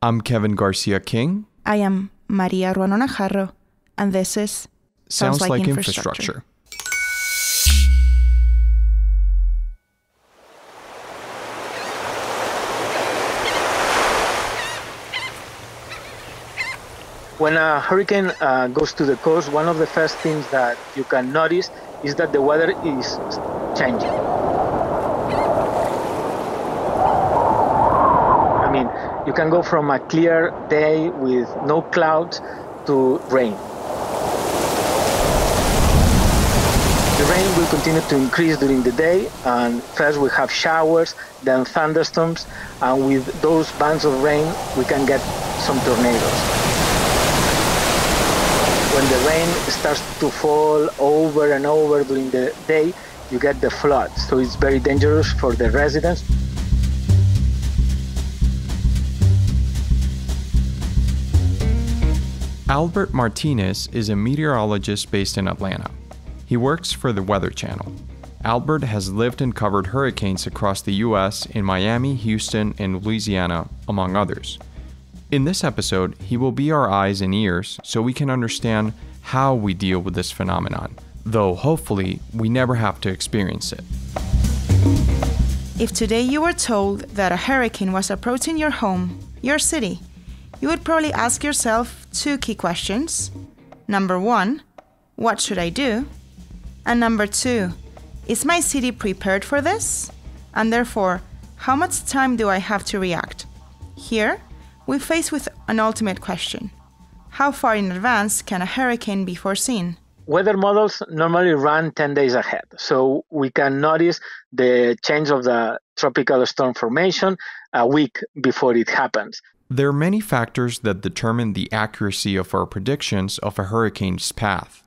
I'm Kevin Garcia King. I am Maria Ruano Najarro, and this is Sounds, like, infrastructure. When a hurricane uh, goes to the coast, one of the first things that you can notice is that the weather is changing. I mean, you can go from a clear day with no clouds to rain. The rain will continue to increase during the day, and first we have showers, then thunderstorms, and with those bands of rain, we can get some tornadoes when the rain starts to fall over and over during the day, you get the floods. So it's very dangerous for the residents. Albert Martinez is a meteorologist based in Atlanta. He works for the Weather Channel. Albert has lived and covered hurricanes across the U.S. in Miami, Houston, and Louisiana, among others. In this episode, he will be our eyes and ears so we can understand how we deal with this phenomenon, though hopefully we never have to experience it. If today you were told that a hurricane was approaching your home, your city, you would probably ask yourself two key questions. Number one, what should I do? And number two, is my city prepared for this? And therefore, how much time do I have to react? Here, we face with an ultimate question. How far in advance can a hurricane be foreseen? Weather models normally run 10 days ahead, so we can notice the change of the tropical storm formation a week before it happens. There are many factors that determine the accuracy of our predictions of a hurricane's path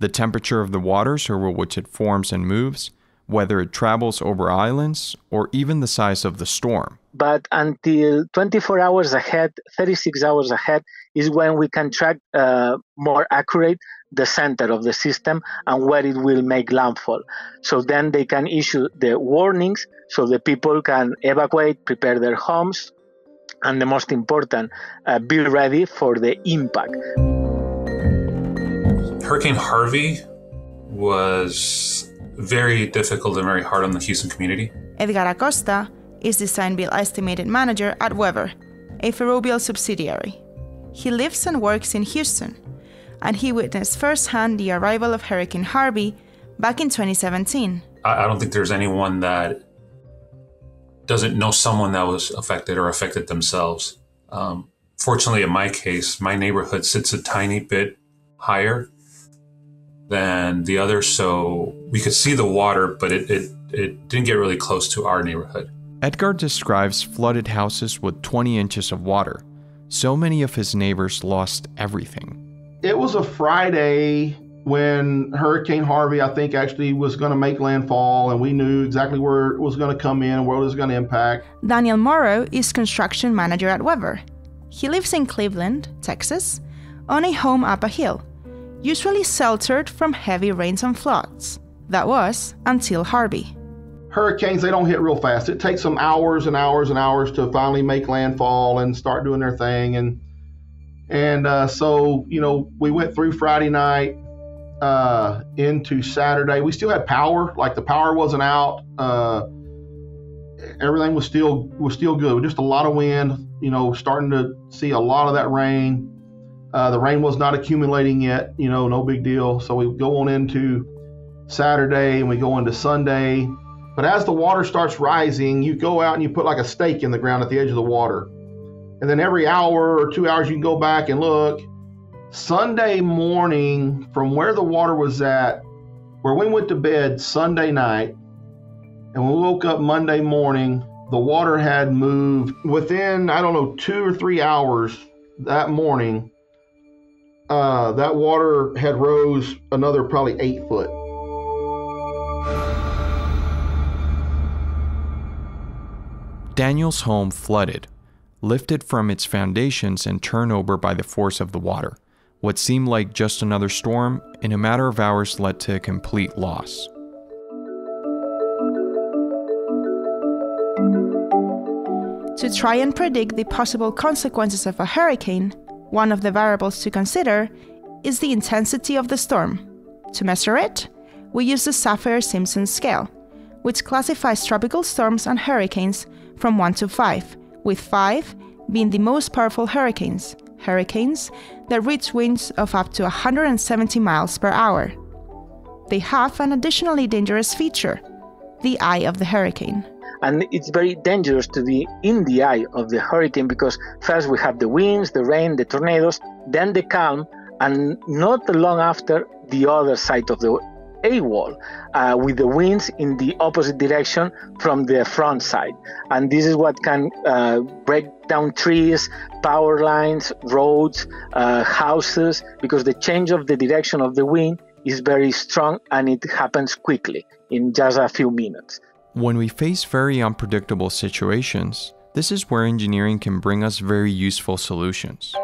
the temperature of the waters over which it forms and moves, whether it travels over islands, or even the size of the storm. But until 24 hours ahead, 36 hours ahead, is when we can track uh, more accurate the center of the system and where it will make landfall. So then they can issue the warnings so the people can evacuate, prepare their homes, and the most important, uh, be ready for the impact. Hurricane Harvey was very difficult and very hard on the Houston community. Edgar Acosta is Design Build Estimated Manager at Webber, a Ferrovial subsidiary. He lives and works in Houston, and he witnessed firsthand the arrival of Hurricane Harvey back in 2017. I, don't think there's anyone that doesn't know someone that was affected or affected themselves. Um, fortunately, in my case, my neighborhood sits a tiny bit higher than the other, so we could see the water, but it, it, it didn't get really close to our neighborhood. Edgar describes flooded houses with 20 inches of water. So many of his neighbors lost everything. It was a Friday when Hurricane Harvey, I think, actually was going to make landfall, and we knew exactly where it was going to come in and where it was going to impact. Daniel Morrow is construction manager at Webber. He lives in Cleveland, Texas, on a home up a hill usually sheltered from heavy rains and floods. That was until Harvey. Hurricanes, they don't hit real fast. It takes them hours and hours and hours to finally make landfall and start doing their thing. And and uh, so, you know, we went through Friday night uh, into Saturday. We still had power, like the power wasn't out. Uh, everything was still was still good. Just a lot of wind, you know, starting to see a lot of that rain. Uh, the rain was not accumulating yet, you know, no big deal. So we go on into Saturday and we go into Sunday. But as the water starts rising, you go out and you put like a stake in the ground at the edge of the water. And then every hour or two hours, you can go back and look. Sunday morning, from where the water was at, where we went to bed Sunday night, and we woke up Monday morning, the water had moved within, I don't know, two or three hours that morning uh, that water had rose another probably eight foot. Daniel's home flooded, lifted from its foundations and turned over by the force of the water. What seemed like just another storm, in a matter of hours led to a complete loss. To try and predict the possible consequences of a hurricane, one of the variables to consider is the intensity of the storm. To measure it, we use the Saffir Simpson scale, which classifies tropical storms and hurricanes from 1 to 5, with 5 being the most powerful hurricanes, hurricanes that reach winds of up to 170 miles per hour. They have an additionally dangerous feature the eye of the hurricane and it's very dangerous to be in the eye of the hurricane because first we have the winds, the rain, the tornadoes, then the calm, and not long after the other side of the A wall uh, with the winds in the opposite direction from the front side. And this is what can uh, break down trees, power lines, roads, uh, houses, because the change of the direction of the wind is very strong and it happens quickly in just a few minutes. When we face very unpredictable situations, this is where engineering can bring us very useful solutions.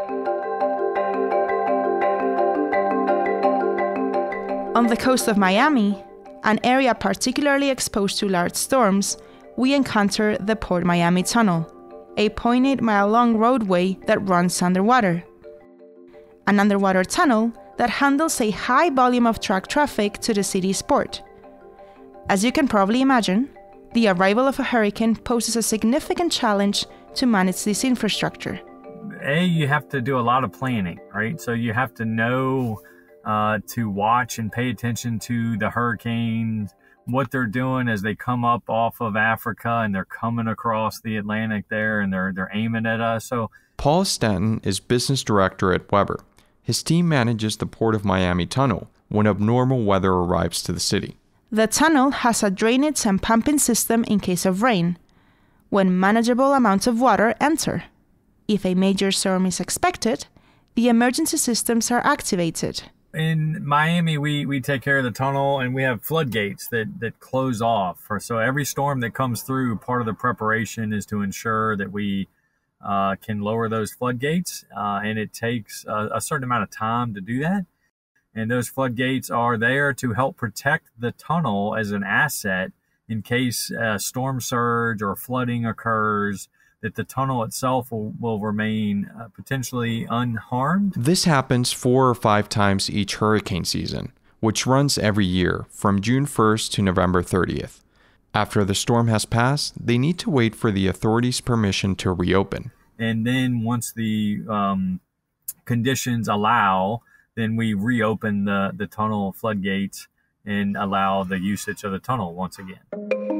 On the coast of Miami, an area particularly exposed to large storms, we encounter the Port Miami Tunnel, a 0.8 mile long roadway that runs underwater. An underwater tunnel that handles a high volume of truck traffic to the city's port. As you can probably imagine, the arrival of a hurricane poses a significant challenge to manage this infrastructure. A, you have to do a lot of planning, right? So you have to know uh, to watch and pay attention to the hurricanes, what they're doing as they come up off of Africa and they're coming across the Atlantic there and they're they're aiming at us. So Paul Staton is business director at Webber. His team manages the Port of Miami tunnel when abnormal weather arrives to the city. The tunnel has a drainage and pumping system in case of rain, when manageable amounts of water enter. If a major storm is expected, the emergency systems are activated. In Miami, we, we take care of the tunnel and we have floodgates that, that close off. So every storm that comes through, part of the preparation is to ensure that we uh, can lower those floodgates. Uh, and it takes a, a certain amount of time to do that and those floodgates are there to help protect the tunnel as an asset in case a storm surge or flooding occurs that the tunnel itself will, will remain uh, potentially unharmed. This happens four or five times each hurricane season, which runs every year from June 1st to November 30th. After the storm has passed, they need to wait for the authorities' permission to reopen. And then once the um, conditions allow, then we reopen the, the tunnel floodgates and allow the usage of the tunnel once again.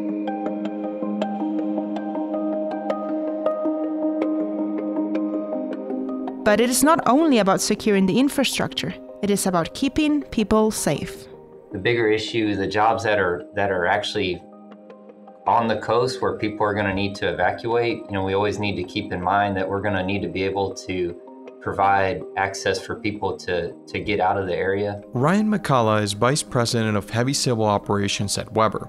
But it is not only about securing the infrastructure, it is about keeping people safe. The bigger issue, the jobs that are that are actually on the coast where people are going to need to evacuate, you know, we always need to keep in mind that we're going to need to be able to provide access for people to, to get out of the area. Ryan McCalla is Vice President of Heavy Civil Operations at Webber.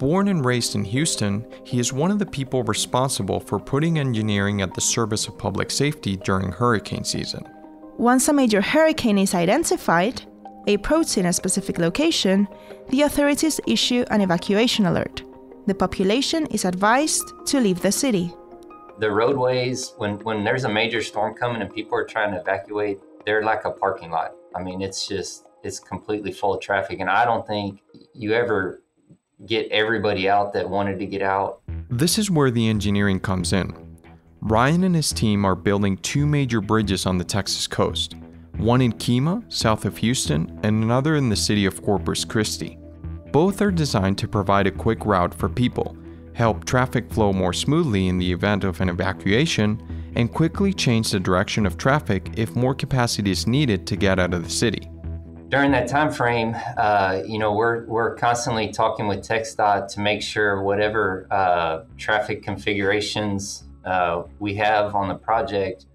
Born and raised in Houston, he is one of the people responsible for putting engineering at the service of public safety during hurricane season. Once a major hurricane is identified, approaching a specific location, the authorities issue an evacuation alert. The population is advised to leave the city the roadways when when there's a major storm coming and people are trying to evacuate they're like a parking lot i mean it's just it's completely full of traffic and i don't think you ever get everybody out that wanted to get out. This is where the engineering comes in. Ryan and his team are building two major bridges on the texas coast one in kemah south of houston and another in the city of corpus christi. Both are designed to provide a quick route for people help traffic flow more smoothly in the event of an evacuation, and quickly change the direction of traffic if more capacity is needed to get out of the city. During that time frame, uh, you know, we're, we're constantly talking with TxDOT to make sure whatever uh, traffic configurations uh, we have on the project,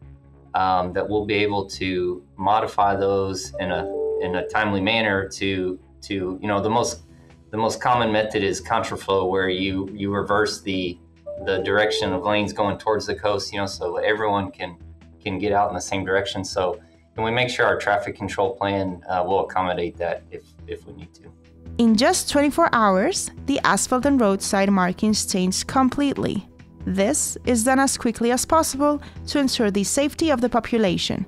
um, that we'll be able to modify those in a in a timely manner to to you know the most the most common method is contraflow, where you you reverse the the direction of lanes going towards the coast. You know, so everyone can can get out in the same direction. So, and we make sure our traffic control plan uh, will accommodate that if if we need to. In just 24 hours, the asphalt and roadside markings changed completely. This is done as quickly as possible to ensure the safety of the population.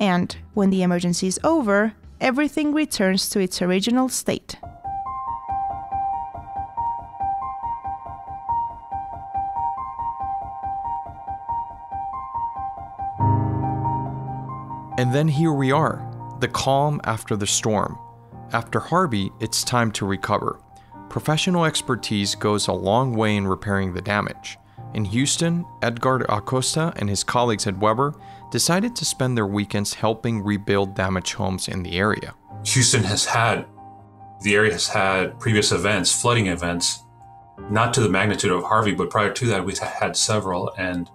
And when the emergency is over, everything returns to its original state. And then here we are, the calm after the storm. After Harvey, it's time to recover. Professional expertise goes a long way in repairing the damage. In Houston, Edgar Acosta and his colleagues at Webber decided to spend their weekends helping rebuild damaged homes in the area. Houston has had, the area has had previous events, flooding events, not to the magnitude of Harvey, but prior to that, we've had several. And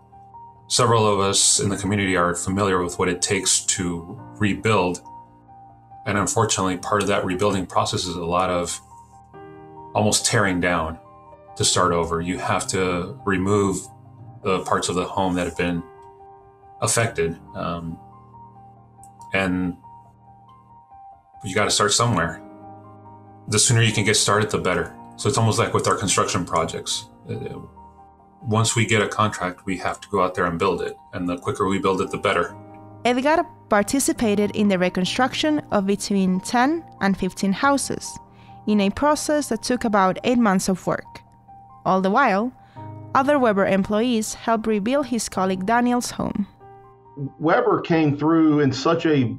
Several of us in the community are familiar with what it takes to rebuild. And unfortunately, part of that rebuilding process is a lot of almost tearing down to start over. You have to remove the parts of the home that have been affected. Um, and you got to start somewhere. The sooner you can get started, the better. So it's almost like with our construction projects once we get a contract, we have to go out there and build it. And the quicker we build it, the better. Edgar participated in the reconstruction of between 10 and 15 houses in a process that took about eight months of work. All the while, other Webber employees helped rebuild his colleague Daniel's home. Webber came through in such a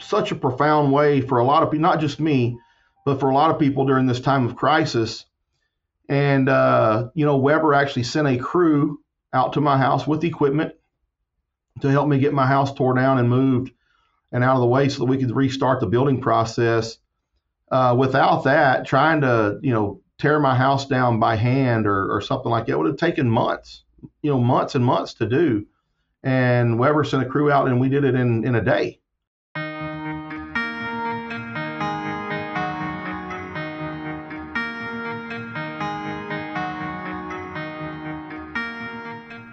such a profound way for a lot of people, not just me, but for a lot of people during this time of crisis and, uh, you know, Webber actually sent a crew out to my house with equipment to help me get my house tore down and moved and out of the way so that we could restart the building process. Uh, without that, trying to, you know, tear my house down by hand or, or something like that would have taken months, you know, months and months to do. And Webber sent a crew out and we did it in, in a day.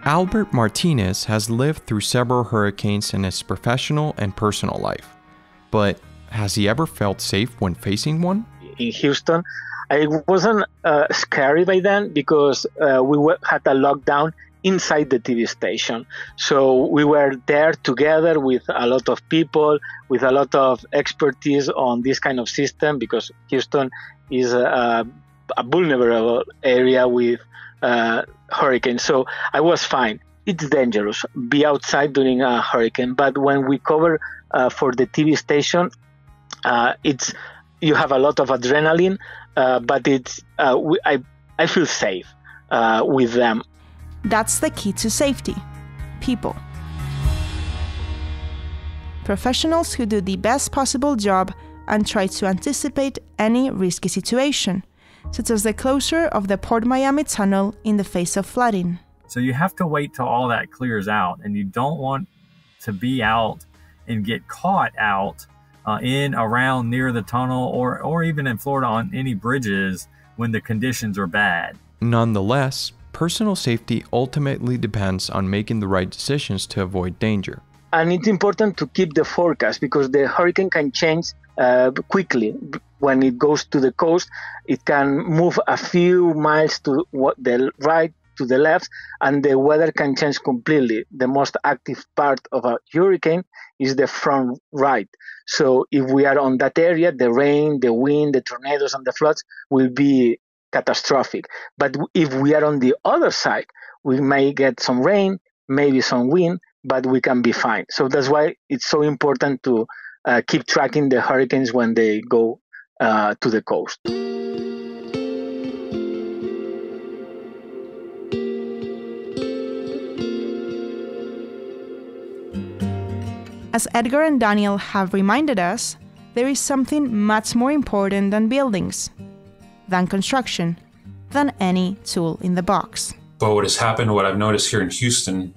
Albert Martinez has lived through several hurricanes in his professional and personal life. But has he ever felt safe when facing one? In Houston, I wasn't uh, scary by then because uh, we had a lockdown inside the TV station. So we were there together with a lot of people, with a lot of expertise on this kind of system because Houston is a, a vulnerable area with uh, hurricane. So I was fine. It's dangerous be outside during a hurricane, but when we cover uh, for the TV station, uh, it's you have a lot of adrenaline, uh, but it's uh, we, I I feel safe uh, with them. That's the key to safety, people. Professionals who do the best possible job and try to anticipate any risky situation such as the closure of the Port Miami Tunnel in the face of flooding. So you have to wait till all that clears out, and you don't want to be out and get caught out uh, in, around, near the tunnel, or, or even in Florida on any bridges when the conditions are bad. Nonetheless, personal safety ultimately depends on making the right decisions to avoid danger. And it's important to keep the forecast because the hurricane can change uh, quickly when it goes to the coast, it can move a few miles to the right to the left, and the weather can change completely. The most active part of a hurricane is the front right. So if we are on that area, the rain, the wind, the tornadoes, and the floods will be catastrophic. But if we are on the other side, we may get some rain, maybe some wind, but we can be fine. So that's why it's so important to uh, keep tracking the hurricanes when they go uh, to the coast. As Edgar and Daniel have reminded us, there is something much more important than buildings, than construction, than any tool in the box. But what has happened, what I've noticed here in Houston,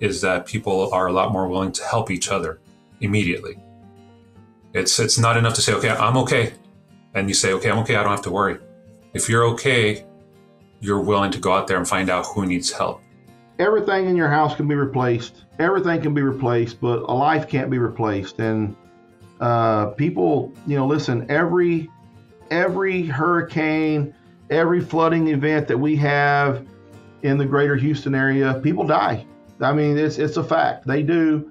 is that people are a lot more willing to help each other immediately. It's it's not enough to say, okay, I'm okay and you say, okay, I'm okay, I don't have to worry. If you're okay, you're willing to go out there and find out who needs help. Everything in your house can be replaced. Everything can be replaced, but a life can't be replaced. And uh, people, you know, listen, every every hurricane, every flooding event that we have in the greater Houston area, people die. I mean, it's it's a fact. They do.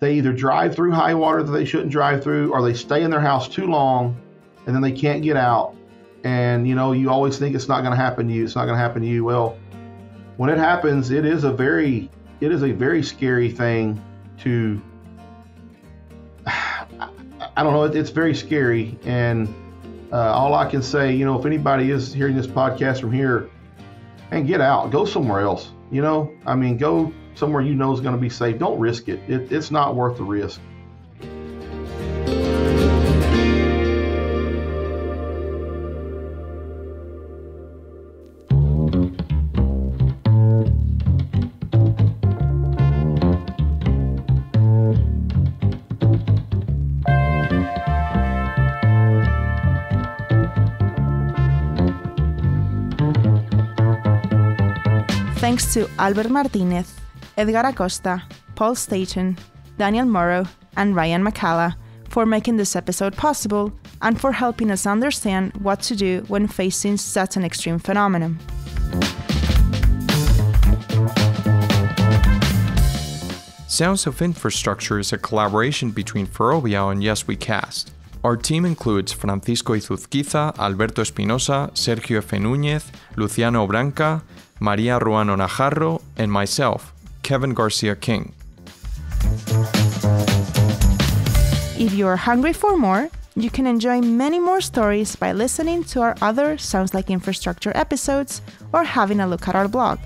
They either drive through high water that they shouldn't drive through, or they stay in their house too long, and then they can't get out. And you know, you always think it's not going to happen to you. It's not going to happen to you. Well, when it happens, it is a very it is a very scary thing to. I don't know. It's very scary, and uh, all I can say, you know, if anybody is hearing this podcast from here, and get out, go somewhere else. You know, I mean, go somewhere you know is going to be safe. Don't risk it. it it's not worth the risk. Thanks to Albert Martinez, Edgar Acosta, Paul Staton, Daniel Morrow, and Ryan McCalla for making this episode possible and for helping us understand what to do when facing such an extreme phenomenon. Sounds of Infrastructure is a collaboration between Ferrovial and Yes We Cast. Our team includes Francisco Izuzquiza, Alberto Espinosa, Sergio F. Núñez, Luciano Branca, Maria Ruano Najarro, and myself, Kevin Garcia King. If you are hungry for more, you can enjoy many more stories by listening to our other Sounds Like Infrastructure episodes or having a look at our blog.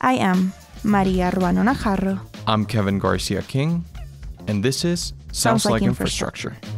I am Maria Ruano Najarro. I'm Kevin Garcia King, and this is Sounds, Sounds like, Like infrastructure. Infrastructure.